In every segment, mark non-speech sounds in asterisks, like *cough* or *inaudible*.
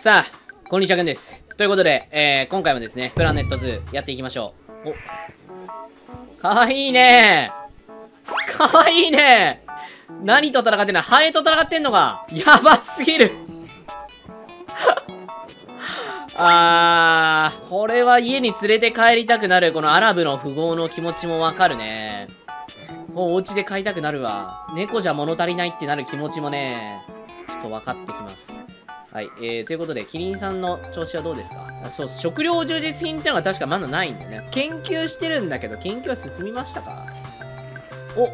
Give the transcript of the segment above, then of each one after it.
さあ、こんにちはくんです。ということで、えー、今回もですね、プラネットズやっていきましょう。お。かわいいねかわいいね何と戦ってんのハエと戦ってんのかやばすぎる *laughs* あー、これは家に連れて帰りたくなる、このアラブの富豪の気持ちもわかるね。もうお家で飼いたくなるわ。猫じゃ物足りないってなる気持ちもね、ちょっと分かってきます。はい、えー、ということで、キリンさんの調子はどうですか？そう、食料充実品ってのが確かまだないんだよね。研究してるんだけど、研究は進みましたか？お、お、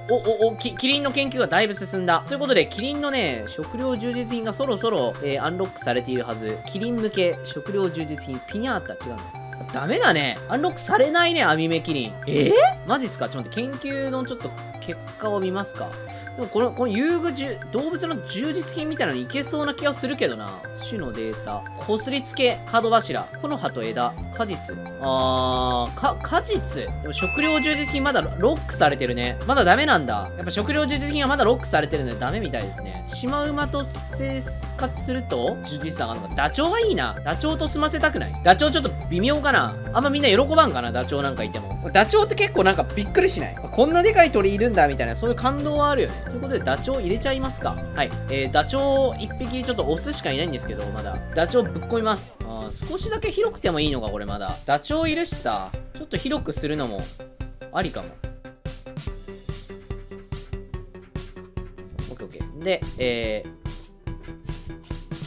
お、お、キリンの研究がだいぶ進んだ。ということで、キリンのね、食料充実品がそろそろ、えー、アンロックされているはず。キリン向け食料充実品、ピニャータ、違うの？ダメだね。アンロックされないね、アミメキリン。えー、マジっすか？ちょっと待って、研究のちょっと結果を見ますか。でもこの、この遊具じゅ、動物の充実品みたいなのいけそうな気がするけどな。種のデータ。こすりつけ、角柱。木の葉と枝。果実。あー、か、果実？でも食料充実品まだロックされてるね。まだダメなんだ。やっぱ食料充実品はまだロックされてるのでダメみたいですね。シマウマと生活すると充実さがあるのか。ダチョウはいいな。ダチョウと済ませたくないダチョウちょっと微妙かな。あんまみんな喜ばんかな、ダチョウなんかいても。ダチョウって結構なんかびっくりしない？こんなでかい鳥いるんだみたいな、そういう感動はあるよね。ということで、ダチョウ入れちゃいますか。はい。えー、ダチョウ1匹ちょっとオスしかいないんですけど、まだ。ダチョウぶっ込みます。あ少しだけ広くてもいいのか、これまだ。ダチョウいるしさ、ちょっと広くするのもありかも。オッケーオッケー。で、え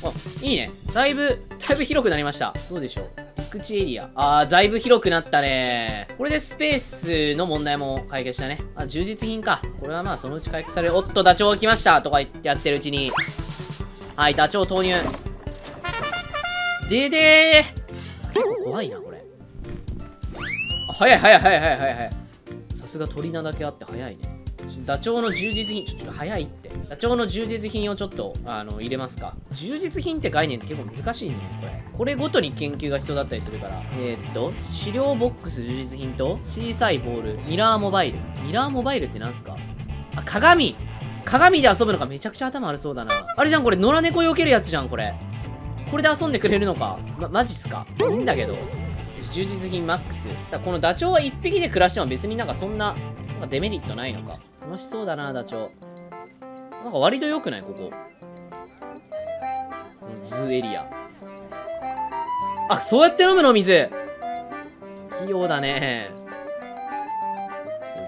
ー、あ、いいね。だいぶ、だいぶ広くなりました。どうでしょう？陸地エリア。あー、だいぶ広くなったね。これでスペースの問題も解決したね。あ、充実品か。これはまあそのうち解決される。おっと、ダチョウ来ましたとか言ってやってるうちに。はい、ダチョウ投入。ででー結構怖いな、これ。早い早い早い早い早い早い。さすが鳥なだけあって早いね。ダチョウの充実品、ちょっと早いって。ダチョウの充実品をちょっと、あの、入れますか。充実品って概念って結構難しいね、これ。これごとに研究が必要だったりするから。えー、っと、資料ボックス充実品と、小さいボール、ミラーモバイル。ミラーモバイルって何すか？あ、鏡鏡で遊ぶのかめちゃくちゃ頭悪そうだな。あれじゃん、これ、野良猫避けるやつじゃん、これ。これで遊んでくれるのか？ま、マジっすか？いいんだけど。充実品マックス。だこのダチョウは1匹で暮らしても別になんかそんな、なんかデメリットないのか。楽しそうだな、ダチョウ。なんか割と良くない？ここ。ズーエリア。あ、そうやって飲むの、水器用だね。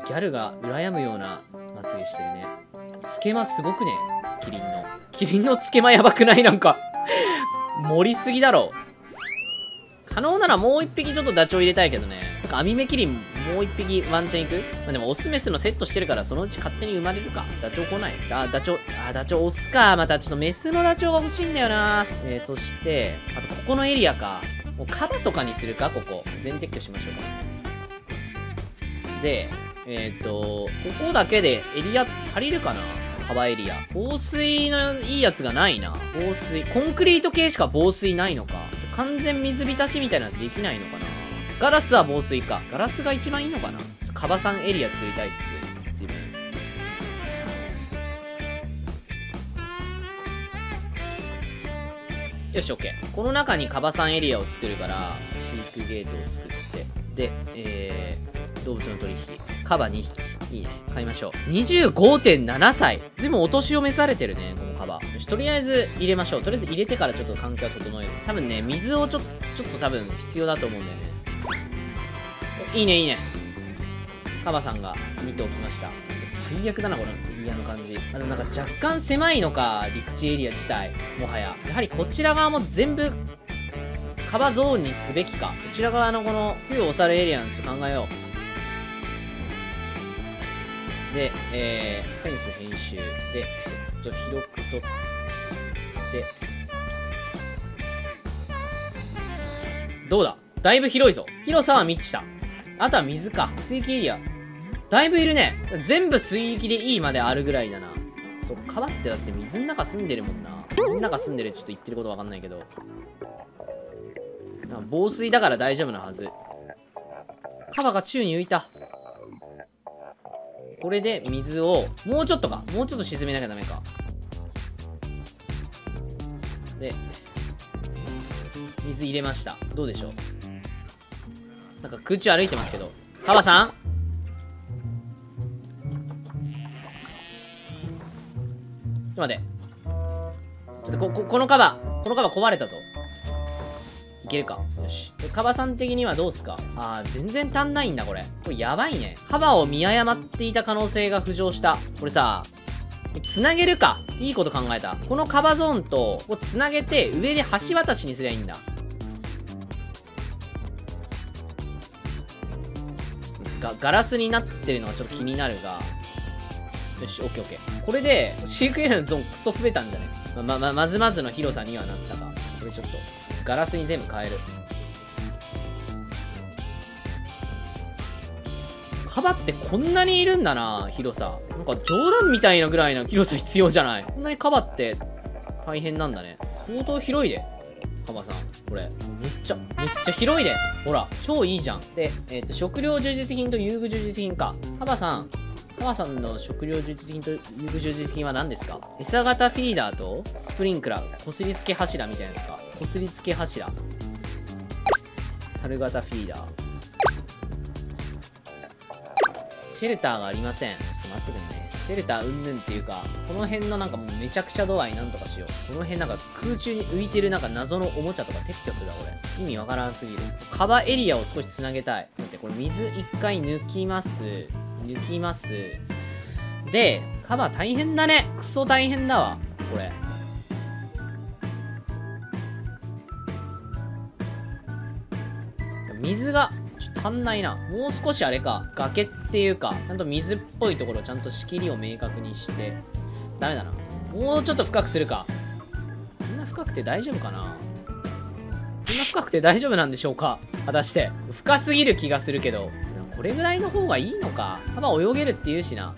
ギャルが羨むようなまつげしてるね。つけま、すごくね。キリンの。キリンのつけまやばくない？なんか盛りすぎだろ。可能ならもう一匹ちょっとダチョウ入れたいけどね。なんかアミメキリンもう一匹ワンチャンいく？まあ、でもオスメスのセットしてるからそのうち勝手に生まれるか。ダチョウ来ないあ、ダチョウ、あ、ダチョウオスか。またちょっとメスのダチョウが欲しいんだよな。えー、そして、あとここのエリアか。もうカバとかにするか？ここ。全撤去しましょうか。で、えっ、ー、と、ここだけでエリア足りるかな？幅エリア。防水のいいやつがないな。防水。コンクリート系しか防水ないのか。完全水浸しみたいなのできないのかなガラスは防水か。ガラスが一番いいのかなカバさんエリア作りたいっす。自分。よし、オッケー。この中にカバさんエリアを作るから、飼育ゲートを作って。で、えー、動物の取引。カバ2匹。いいね。買いましょう。25.7歳。随分お年を召されてるね、このカバ。よし、とりあえず入れましょう。とりあえず入れてからちょっと環境を整える。多分ね、水をちょっと、ちょっと多分必要だと思うんだよね。いいね、いいね。カバさんが見ておきました。最悪だな、このエリアの感じ。あの、なんか若干狭いのか、陸地エリア自体。もはや。やはりこちら側も全部、カバゾーンにすべきか。こちら側のこの、旧お猿エリアのちょっと考えよう。で、えー、フェンス編集。で、ちょっと広くとって、どうだ？だいぶ広いぞ。広さは満ちた。あとは水か。水域エリア。だいぶいるね。全部水域でいいまであるぐらいだな。そう、川ってだって水の中住んでるもんな。水の中住んでるちょっと言ってることわかんないけど。防水だから大丈夫なはず。カバが宙に浮いた。これで水を、もうちょっとか。もうちょっと沈めなきゃダメか。で、水入れましたどうでしょう？なんか空中歩いてますけど。カバさん？ちょっと待って。ちょっとここのカバこのカバ壊れたぞ。いけるか。よし。カバさん的にはどうすか？あー全然足んないんだこれ。これやばいね。カバを見誤っていた可能性が浮上した。これさつなげるか？いいこと考えた。このカバゾーンとをつなげて上で橋渡しにすりゃいいんだ。がガラスになってるのがちょっと気になるが。よしオッケーオッケー。これで飼育エリアのゾーンクソ増えたんじゃねままままずまずの広さにはなったかこれちょっとガラスに全部変える。カバってこんなにいるんだな広さ。なんか冗談みたいなぐらいの広さ必要じゃない。こんなにカバって大変なんだね。相当広いでカバさん。これ。ちゃめっちゃ広いで。ほら超いいじゃん。で、えっと食料充実品と遊具充実品か。カバさんカバさんの食料充実品と遊具充実品は何ですか？餌型フィーダーとスプリンクラーこすりつけ柱みたいなやつか。こすりつけ柱。樽型フィーダー。シェルターがありません。ちょっと待ってくんね。シェルターうんぬんっていうか、この辺のなんかもうめちゃくちゃ度合いなんとかしよう。この辺なんか空中に浮いてるなんか謎のおもちゃとか撤去するわ、これ。意味わからんすぎる。カバエリアを少しつなげたい。待って、これ水一回抜きます。抜きます。で、カバ大変だね。クソ大変だわ。これ。水が足んないな。もう少しあれか。崖っていうか、ちゃんと水っぽいところちゃんと仕切りを明確にして。ダメだな。もうちょっと深くするか。こんな深くて大丈夫かなこんな深くて大丈夫なんでしょうか果たして。深すぎる気がするけど。これぐらいの方がいいのか。ただ泳げるって言うしな。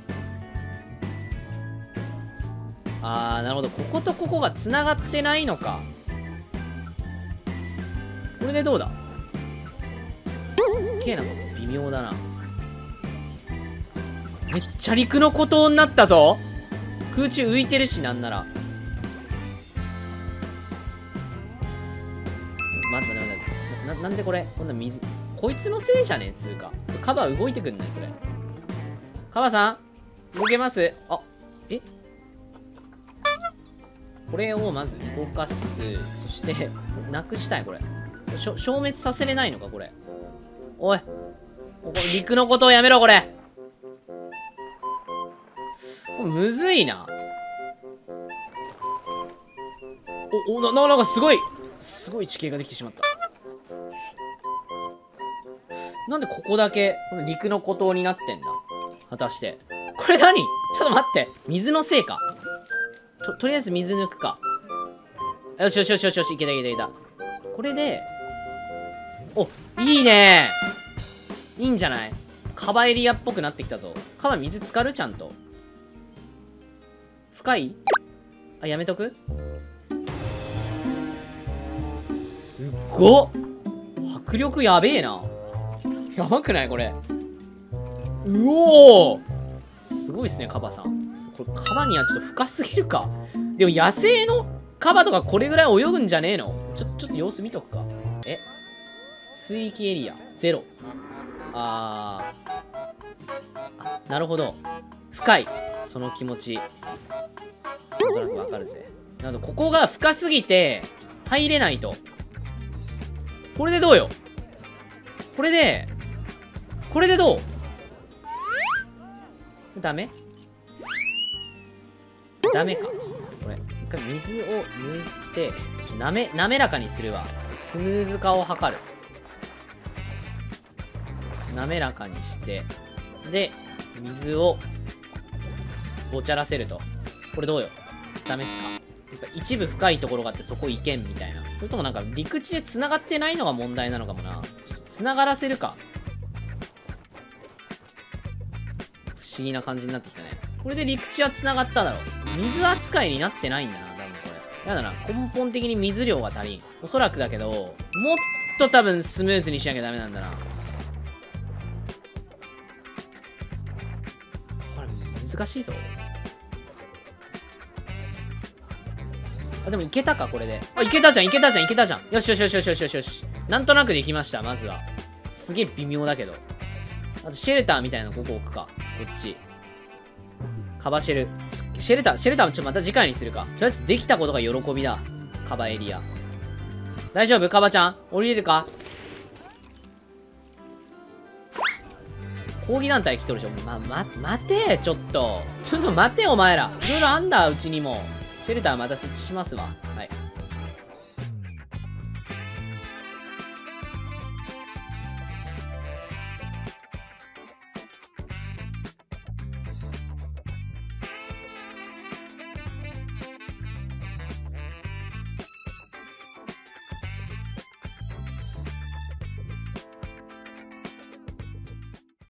あー、なるほど。こことここが繋がってないのか。これでどうだ？すっげえな、微妙だな。めっちゃ陸の孤島になったぞ空中浮いてるし、なんなら。待って待って待って。な、なんでこれ？こんな水。こいつのせいじゃねえつうか。カバー動いてくんねそれ。カバーさん動けます？あ、え？これをまず動かす。そして、なくしたい、これ。消滅させれないのか、これ。おい。ここ陸のことをやめろ、これ。むずいな。お、お、な、な、なんかすごい、すごい地形ができてしまった。なんでここだけ、この陸の孤島になってんだ？果たして。これ何？ちょっと待って。水のせいか。と、とりあえず水抜くか。よしよしよしよし、いけたいけたいけた。これで、お、いいねいいんじゃない？カバエリアっぽくなってきたぞ。カバ水浸かる？ちゃんと。深い？あ、やめとく？すっごっ迫力やべえな。やばくない？これ。うおーすごいっすね、カバさん。これ、カバにはちょっと深すぎるか。でも、野生のカバとかこれぐらい泳ぐんじゃねえの？ちょ、ちょっと様子見とくか。え？水域エリア、ゼロ。あ。あ、なるほど。深い。その気持ち。なんとなくわかるぜ。なので、ここが深すぎて、入れない。と。これでどうよこれで、これでどうダメダメか。これ、一回水を抜い。て、なめ、滑らかにするわ。スムーズ化を図る。滑らかにして、で、水を、ぼちゃらせると。これどうよ？ダメっすか？やっぱ一部深いところがあってそこ行けんみたいな。それともなんか陸地で繋がってないのが問題なのかもな。繋がらせるか。不思議な感じになってきたね。これで陸地は繋がっただろう。水扱いになってないんだな、多分これ。やだな。根本的に水量が足りん。おそらくだけど、もっと多分スムーズにしなきゃダメなんだな。難しいぞ。あ、でもいけたか、これで。あ、いけたじゃん、いけたじゃん、いけたじゃん。よしよしよしよしよしよしよし。なんとなくできました、まずは。すげえ微妙だけど。あと、シェルターみたいなのここ置くか。こっち。カバシェル。シェルター、シェルターもちょっとまた次回にするか。とりあえずできたことが喜びだ。カバエリア。大丈夫？カバちゃん？降りれるか？抗議団体来とるでしょ。ま、ま、待てちょっと。ちょっと待てお前ら。いろいろあんだ、うちにも。シェルターまた設置しますわ。はい。